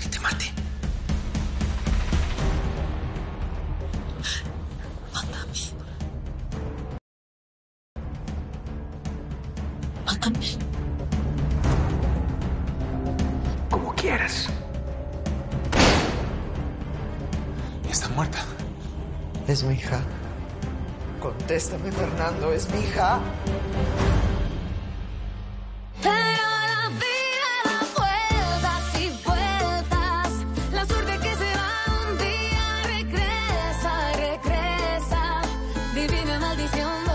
Que te mate? Mátame. Mátame. Como quieras. Está muerta. Es mi hija. Contéstame, Fernando, es mi hija. maldición.